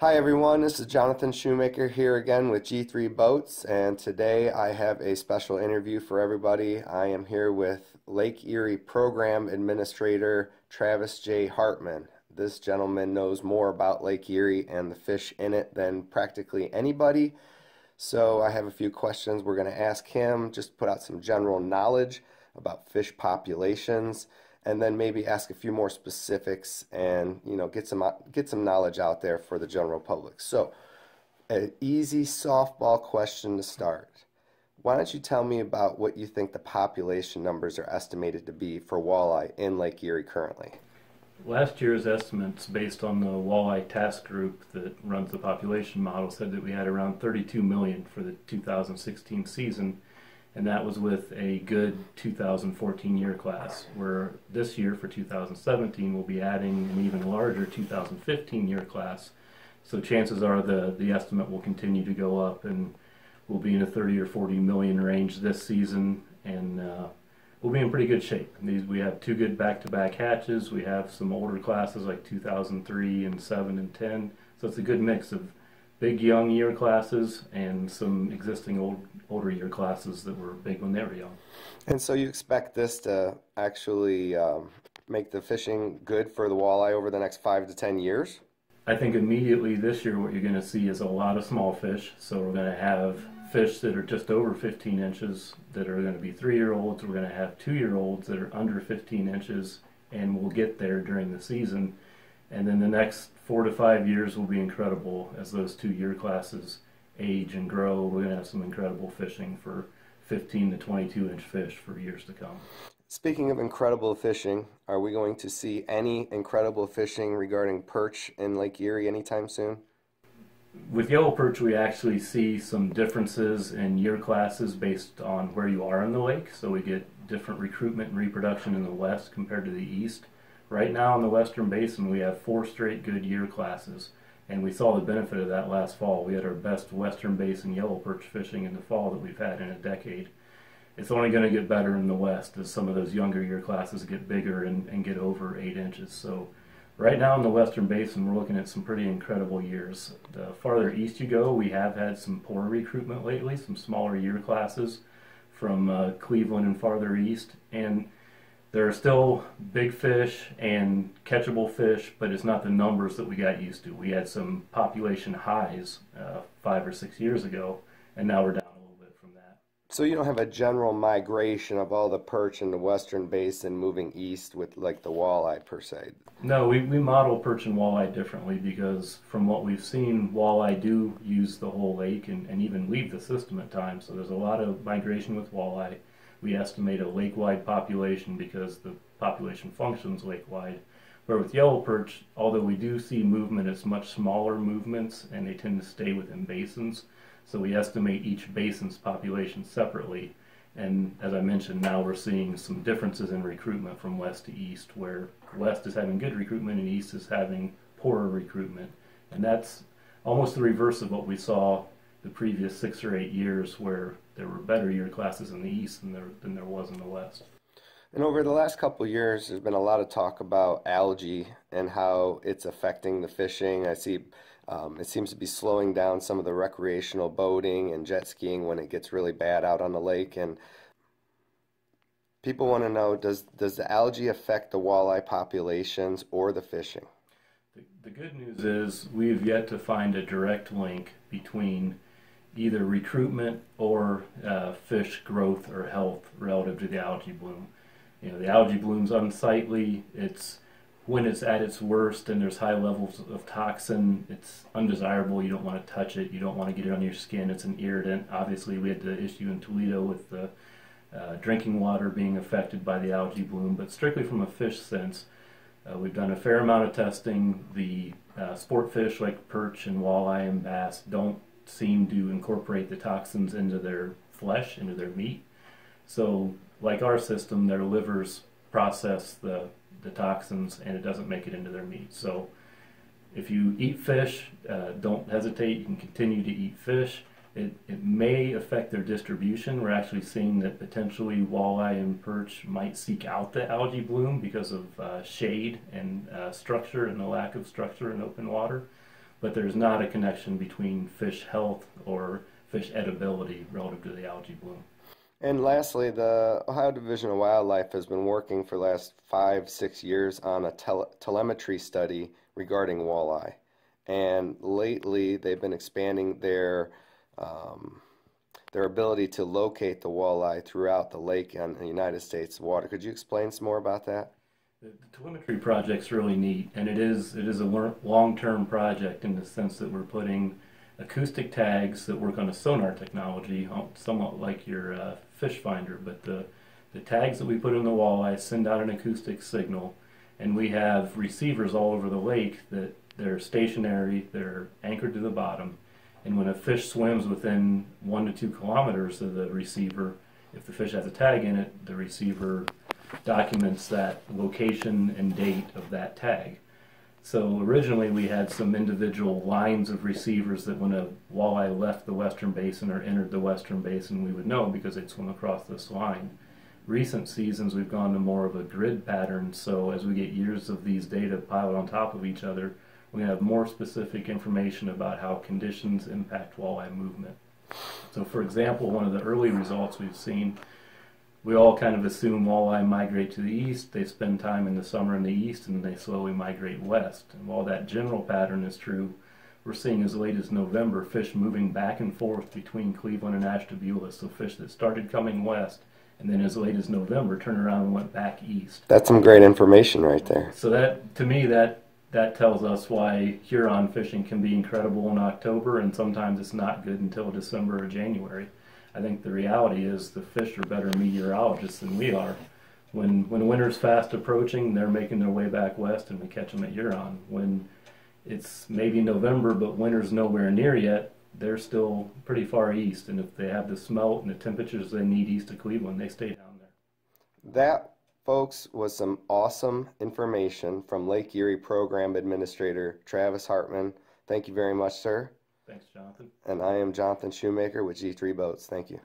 Hi everyone, this is Jonathan Shoemaker here again with G3 Boats and today I have a special interview for everybody. I am here with Lake Erie Program Administrator Travis J. Hartman. This gentleman knows more about Lake Erie and the fish in it than practically anybody. So I have a few questions we're going to ask him, just put out some general knowledge about fish populations and then maybe ask a few more specifics and you know get some get some knowledge out there for the general public. So, an easy softball question to start. Why don't you tell me about what you think the population numbers are estimated to be for walleye in Lake Erie currently? Last year's estimates, based on the walleye task group that runs the population model, said that we had around 32 million for the 2016 season and that was with a good 2014 year class. Where this year for 2017 we'll be adding an even larger 2015 year class. So chances are the the estimate will continue to go up, and we'll be in a 30 or 40 million range this season, and uh, we'll be in pretty good shape. These we have two good back-to-back hatches. We have some older classes like 2003 and 7 and 10. So it's a good mix of big young year classes and some existing old older year classes that were big when they were young. And so you expect this to actually um, make the fishing good for the walleye over the next five to ten years? I think immediately this year what you're going to see is a lot of small fish. So we're going to have fish that are just over 15 inches that are going to be three-year-olds. We're going to have two-year-olds that are under 15 inches, and we'll get there during the season. And then the next four to five years will be incredible as those two year classes age and grow. We're going to have some incredible fishing for 15 to 22 inch fish for years to come. Speaking of incredible fishing, are we going to see any incredible fishing regarding perch in Lake Erie anytime soon? With yellow perch, we actually see some differences in year classes based on where you are in the lake. So we get different recruitment and reproduction in the west compared to the east. Right now in the Western Basin, we have four straight good year classes, and we saw the benefit of that last fall. We had our best Western Basin yellow perch fishing in the fall that we've had in a decade. It's only going to get better in the West as some of those younger year classes get bigger and, and get over eight inches. So right now in the Western Basin, we're looking at some pretty incredible years. The farther east you go, we have had some poor recruitment lately, some smaller year classes from uh, Cleveland and farther east. And there are still big fish and catchable fish, but it's not the numbers that we got used to. We had some population highs uh, five or six years ago, and now we're down a little bit from that. So you don't have a general migration of all the perch in the western basin moving east with like the walleye per se? No, we, we model perch and walleye differently because from what we've seen, walleye do use the whole lake and, and even leave the system at times. So there's a lot of migration with walleye we estimate a lake-wide population because the population functions lake-wide. Where with yellow perch, although we do see movement, it's much smaller movements and they tend to stay within basins. So we estimate each basin's population separately. And as I mentioned, now we're seeing some differences in recruitment from west to east, where west is having good recruitment and east is having poorer recruitment. And that's almost the reverse of what we saw the previous six or eight years where there were better year classes in the East than there, than there was in the West. And over the last couple of years, there's been a lot of talk about algae and how it's affecting the fishing. I see um, it seems to be slowing down some of the recreational boating and jet skiing when it gets really bad out on the lake. And people want to know does, does the algae affect the walleye populations or the fishing? The, the good news is we've yet to find a direct link between either recruitment or uh, fish growth or health relative to the algae bloom. You know, the algae bloom's unsightly. It's when it's at its worst and there's high levels of toxin, it's undesirable. You don't want to touch it. You don't want to get it on your skin. It's an irritant. Obviously, we had the issue in Toledo with the uh, drinking water being affected by the algae bloom, but strictly from a fish sense, uh, we've done a fair amount of testing. The uh, sport fish like perch and walleye and bass don't seem to incorporate the toxins into their flesh, into their meat. So, like our system, their livers process the, the toxins and it doesn't make it into their meat. So, if you eat fish, uh, don't hesitate. You can continue to eat fish. It, it may affect their distribution. We're actually seeing that potentially walleye and perch might seek out the algae bloom because of uh, shade and uh, structure and the lack of structure in open water. But there's not a connection between fish health or fish edibility relative to the algae bloom. And lastly, the Ohio Division of Wildlife has been working for the last five, six years on a tele- telemetry study regarding walleye. And lately, they've been expanding their um, their ability to locate the walleye throughout the lake and the United States water. Could you explain some more about that? The, the telemetry project's really neat, and it is it is a long-term project in the sense that we're putting acoustic tags that work on a sonar technology, somewhat like your uh, fish finder, but the the tags that we put in the walleye send out an acoustic signal, and we have receivers all over the lake that they're stationary, they're anchored to the bottom, and when a fish swims within one to two kilometers of the receiver, if the fish has a tag in it, the receiver documents that location and date of that tag. So originally we had some individual lines of receivers that when a walleye left the western basin or entered the western basin, we would know because they'd swim across this line. Recent seasons we've gone to more of a grid pattern, so as we get years of these data piled on top of each other, we have more specific information about how conditions impact walleye movement. So for example, one of the early results we've seen we all kind of assume walleye migrate to the east. They spend time in the summer in the east and they slowly migrate west. And while that general pattern is true, we're seeing as late as November fish moving back and forth between Cleveland and Ashtabula. So fish that started coming west and then as late as November turned around and went back east. That's some great information right there. So that to me that that tells us why Huron fishing can be incredible in October and sometimes it's not good until December or January. I think the reality is the fish are better meteorologists than we are. When when winter's fast approaching, they're making their way back west, and we catch them at Huron. When it's maybe November, but winter's nowhere near yet, they're still pretty far east. And if they have the smelt and the temperatures they need east of Cleveland, they stay down there. That, folks, was some awesome information from Lake Erie Program Administrator Travis Hartman. Thank you very much, sir. Thanks, Jonathan. And I am Jonathan Shoemaker with G3 Boats. Thank you.